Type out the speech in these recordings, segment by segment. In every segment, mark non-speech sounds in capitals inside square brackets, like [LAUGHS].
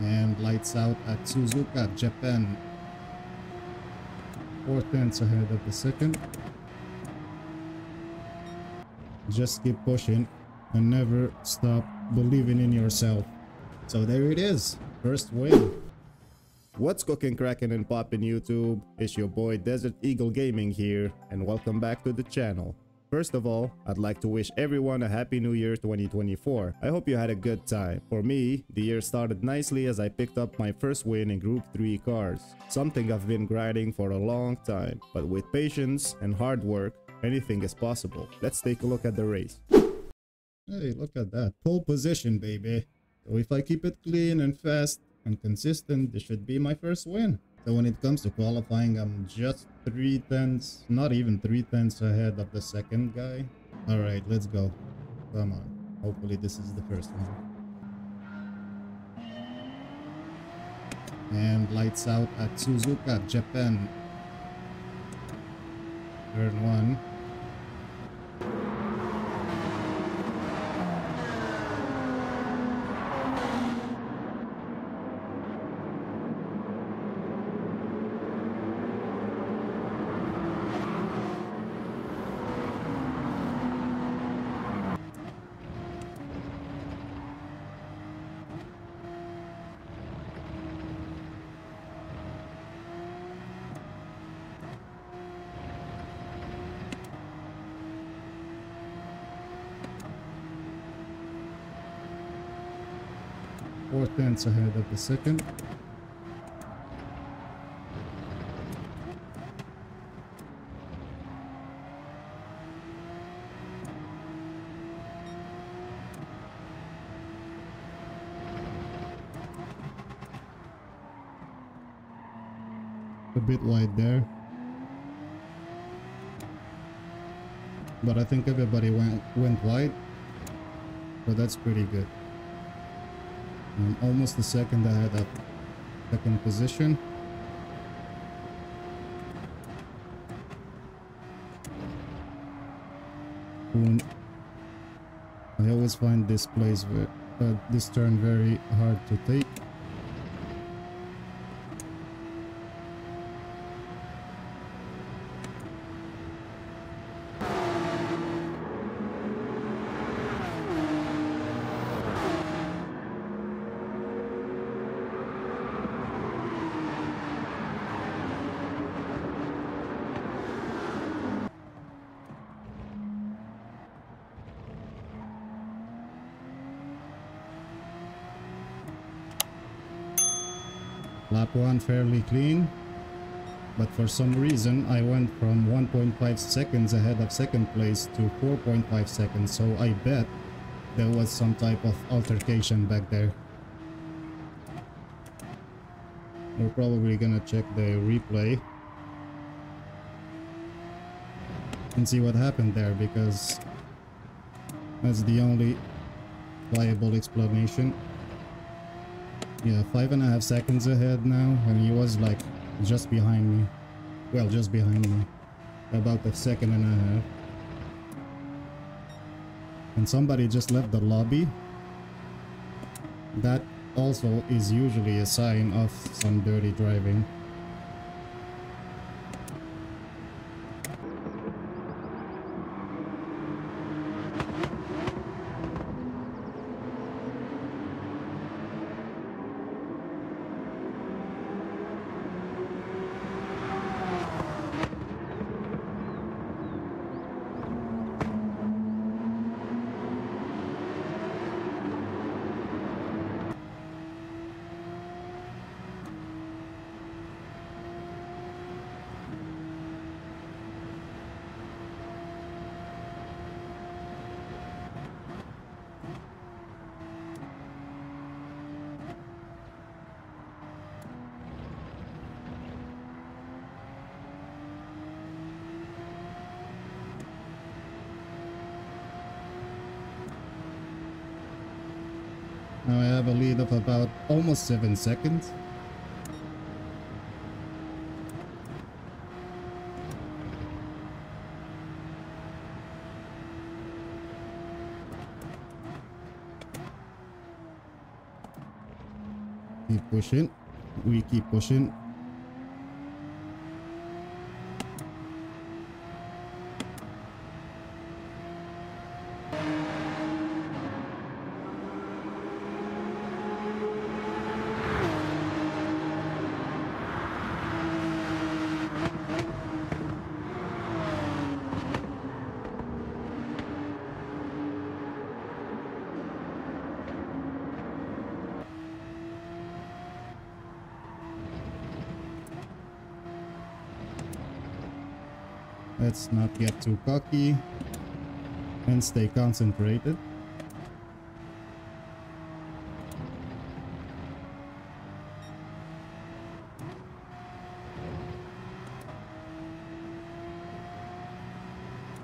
And lights out at Suzuka, Japan. Four tenths ahead of the second. Just keep pushing and never stop believing in yourself. So there it is. First win. What's cooking, cracking, and popping YouTube? It's your boy Desert Eagle Gaming here, and welcome back to the channel. First of all, I'd like to wish everyone a happy new year 2024. I hope you had a good time. For me, the year started nicely as I picked up my first win in Group 3 cars. Something I've been grinding for a long time, but with patience and hard work, anything is possible. Let's take a look at the race. Hey, look at that. Pole position, baby. So if I keep it clean and fast and consistent, this should be my first win. So when it comes to qualifying, I'm just 3 tenths, not even 3 tenths ahead of the second guy. Alright, let's go. Come on. Hopefully this is the first one. And lights out at Suzuka, Japan. Turn 1. Four ahead of the second. A bit wide there. But I think everybody went went wide. So that's pretty good. I'm almost the second I had that second position. I always find this place, uh, this turn very hard to take. Lap 1 fairly clean. But for some reason, I went from 1.5 seconds ahead of second place to 4.5 seconds. So I bet there was some type of altercation back there. We're probably gonna check the replay. And see what happened there because that's the only viable explanation. Yeah, five and a half seconds ahead now, and he was like just behind me. Well, just behind me. About a second and a half. And somebody just left the lobby. That also is usually a sign of some dirty driving. Now I have a lead of about almost 7 seconds. Keep pushing. We keep pushing. Let's not get too cocky and stay concentrated.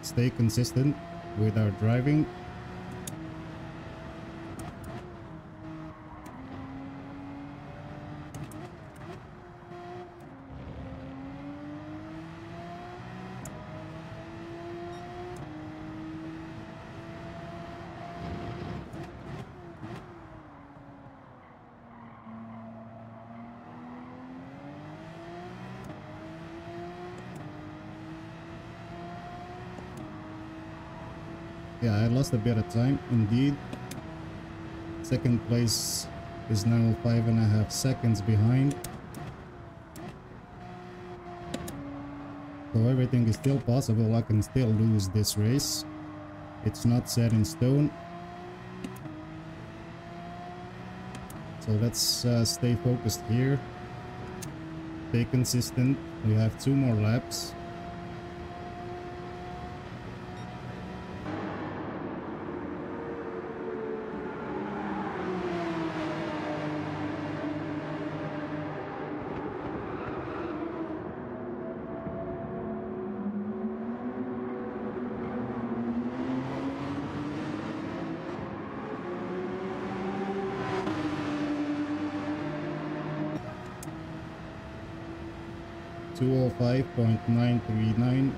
Stay consistent with our driving. Yeah, I lost a bit of time, indeed. Second place is now five and a half seconds behind. So everything is still possible, I can still lose this race. It's not set in stone. So let's uh, stay focused here. Stay consistent. We have two more laps. Two oh five point nine three nine.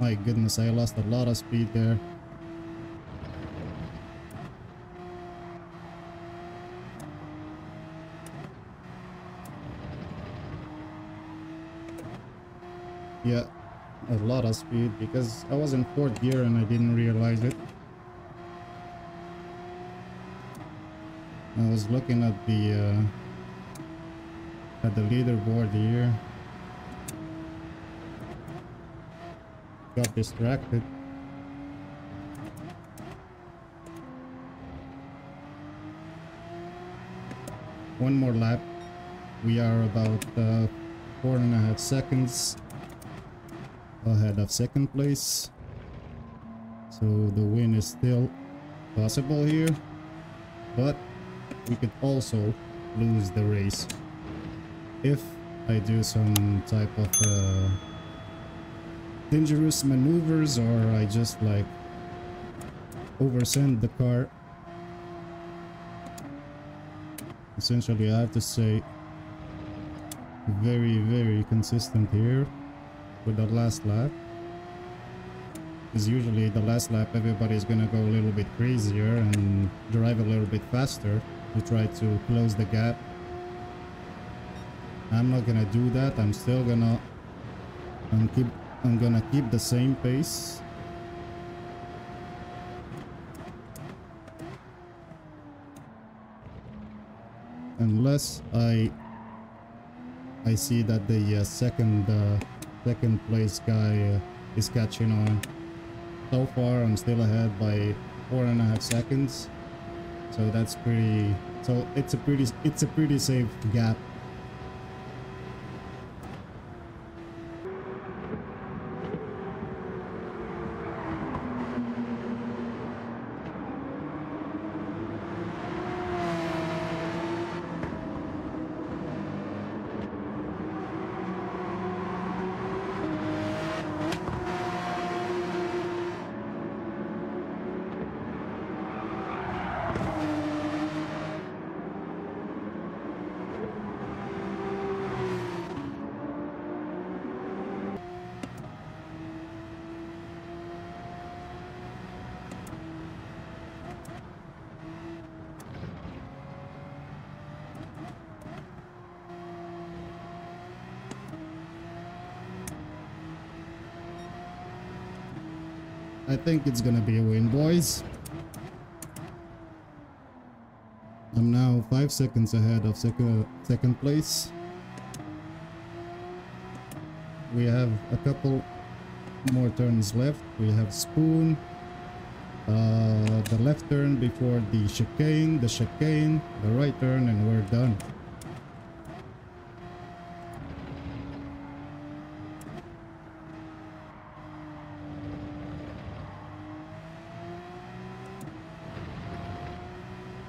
My goodness, I lost a lot of speed there. Yeah, lot of speed because I was in fourth gear and I didn't realize it. I was looking at the uh, at the leaderboard here. Got distracted. One more lap. We are about uh, four and a half seconds ahead of second place. So the win is still possible here. But we could also lose the race if I do some type of uh, dangerous maneuvers or I just like oversend the car. Essentially I have to say very very consistent here with the last lap. Because usually the last lap everybody's gonna go a little bit crazier and drive a little bit faster to try to close the gap. I'm not gonna do that. I'm still gonna I'm keep I'm gonna keep the same pace. Unless I I see that the uh, second uh, second place guy uh, is catching on. So far, I'm still ahead by four and a half seconds. So that's pretty. So it's a pretty. It's a pretty safe gap. I think it's gonna be a win, boys. I'm now five seconds ahead of second second place. We have a couple more turns left. We have Spoon, uh, the left turn before the chicane, the chicane, the right turn, and we're done.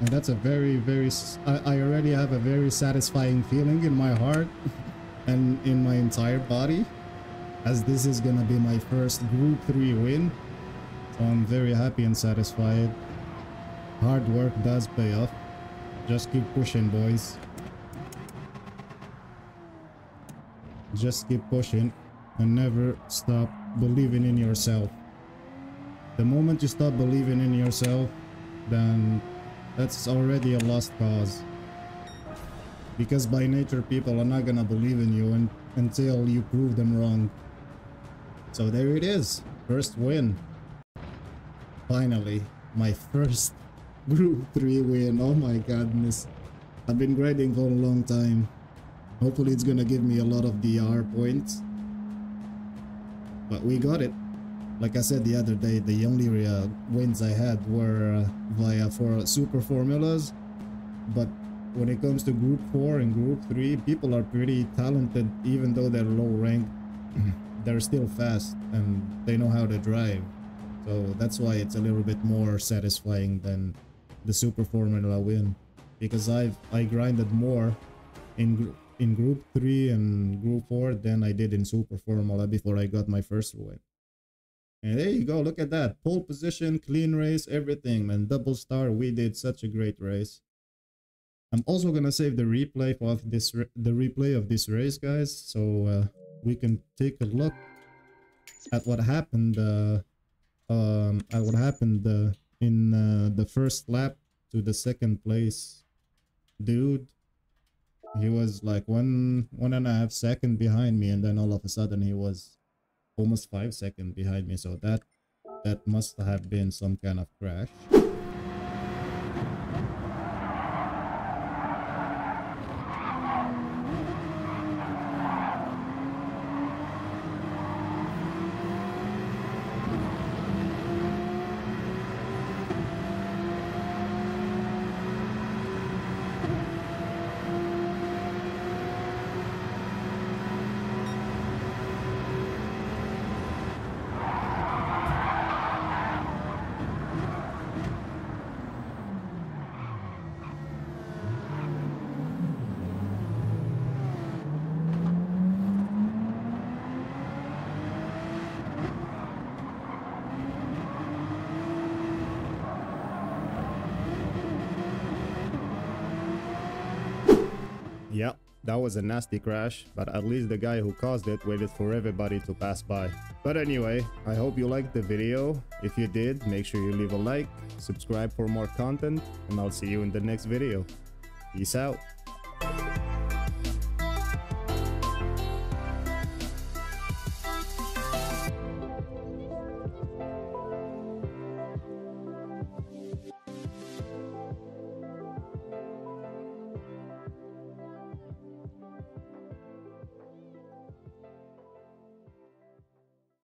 And that's a very very I, already have a very satisfying feeling in my heart [LAUGHS] and in my entire body as this is gonna be my first group 3 win. So i'm very happy and satisfied. Hard work does pay off. Just keep pushing boys. Just keep pushing and never stop believing in yourself. The moment you stop believing in yourself then that's already a lost cause. Because by nature people are not gonna believe in you and, until you prove them wrong. So there it is. First win. Finally. My first [LAUGHS] Group 3 win. Oh my godness. I've been grinding for a long time. Hopefully it's gonna give me a lot of DR points. But we got it like I said the other day, the only uh, wins I had were uh, via for super formulas. But when it comes to group 4 and group 3, people are pretty talented even though they're low rank. [CLEARS THROAT] they're still fast and they know how to drive. So that's why it's a little bit more satisfying than the super formula win. Because I've I grinded more in in group 3 and group 4 than I did in super formula before I got my first win. And there you go. Look at that. Pole position, clean race, everything, man. Double star. We did such a great race. I'm also gonna save the replay of this the replay of this race, guys, so uh, we can take a look at what happened. Uh, um, at what happened uh, in uh, the first lap to the second place dude. He was like one one and a half second behind me, and then all of a sudden he was almost five seconds behind me so that that must have been some kind of crash that was a nasty crash, but at least the guy who caused it waited for everybody to pass by. But anyway, I hope you liked the video. If you did, make sure you leave a like, subscribe for more content, and I'll see you in the next video. Peace out.